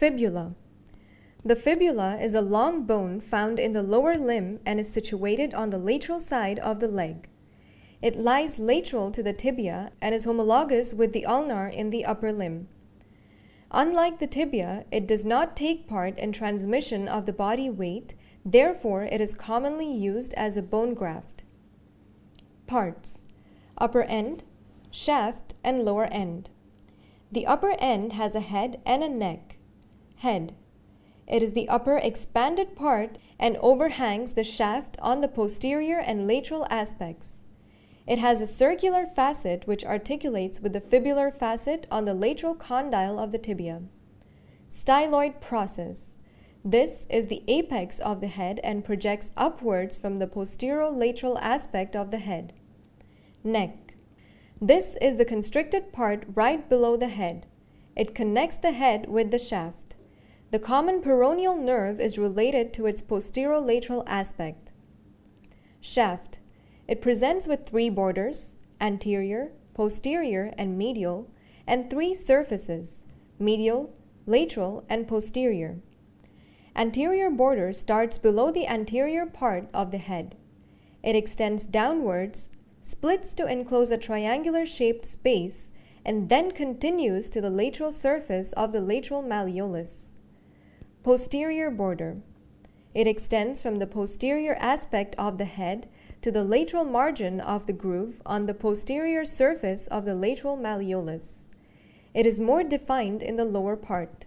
Fibula. The fibula is a long bone found in the lower limb and is situated on the lateral side of the leg. It lies lateral to the tibia and is homologous with the ulna in the upper limb. Unlike the tibia, it does not take part in transmission of the body weight, therefore it is commonly used as a bone graft. Parts Upper end, shaft, and lower end. The upper end has a head and a neck. Head. It is the upper expanded part and overhangs the shaft on the posterior and lateral aspects. It has a circular facet which articulates with the fibular facet on the lateral condyle of the tibia. Styloid process. This is the apex of the head and projects upwards from the posterolateral aspect of the head. Neck. This is the constricted part right below the head. It connects the head with the shaft. The common peroneal nerve is related to its posterolateral aspect. Shaft. It presents with three borders, anterior, posterior, and medial, and three surfaces, medial, lateral, and posterior. Anterior border starts below the anterior part of the head. It extends downwards splits to enclose a triangular shaped space, and then continues to the lateral surface of the lateral malleolus. Posterior border. It extends from the posterior aspect of the head to the lateral margin of the groove on the posterior surface of the lateral malleolus. It is more defined in the lower part.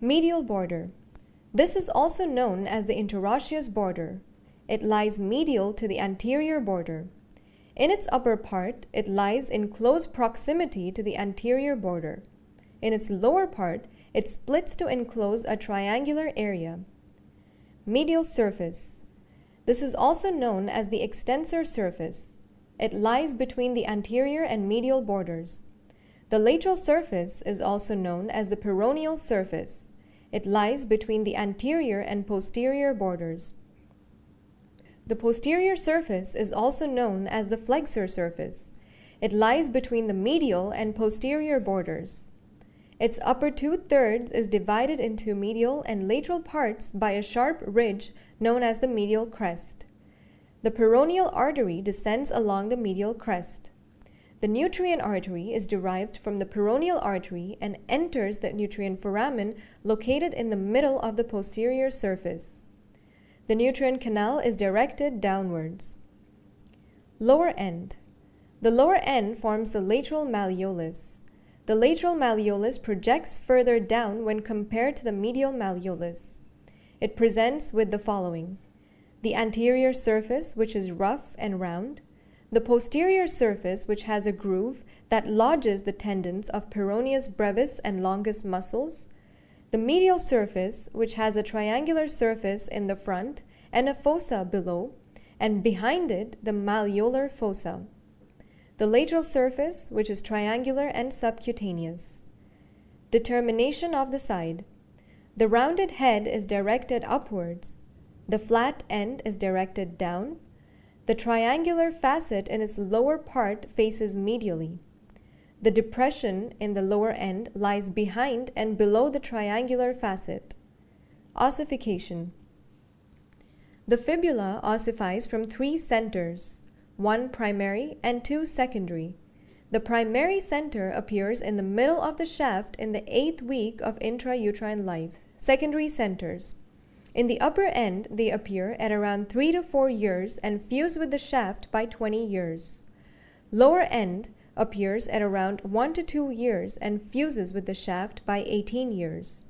Medial border. This is also known as the interosseous border. It lies medial to the anterior border. In its upper part, it lies in close proximity to the anterior border. In its lower part, it splits to enclose a triangular area. Medial surface. This is also known as the extensor surface. It lies between the anterior and medial borders. The lateral surface is also known as the peroneal surface. It lies between the anterior and posterior borders. The posterior surface is also known as the flexor surface. It lies between the medial and posterior borders. Its upper two-thirds is divided into medial and lateral parts by a sharp ridge known as the medial crest. The peroneal artery descends along the medial crest. The nutrient artery is derived from the peroneal artery and enters the nutrient foramen located in the middle of the posterior surface. The nutrient canal is directed downwards. Lower end. The lower end forms the lateral malleolus. The lateral malleolus projects further down when compared to the medial malleolus. It presents with the following. The anterior surface, which is rough and round. The posterior surface, which has a groove that lodges the tendons of peroneus brevis and longus muscles. The medial surface, which has a triangular surface in the front and a fossa below, and behind it the malleolar fossa. The lateral surface, which is triangular and subcutaneous. Determination of the side. The rounded head is directed upwards. The flat end is directed down. The triangular facet in its lower part faces medially. The depression in the lower end lies behind and below the triangular facet. Ossification. The fibula ossifies from three centers, one primary and two secondary. The primary center appears in the middle of the shaft in the eighth week of intrauterine life. Secondary centers. In the upper end, they appear at around 3 to 4 years and fuse with the shaft by 20 years. Lower end appears at around 1 to 2 years and fuses with the shaft by 18 years.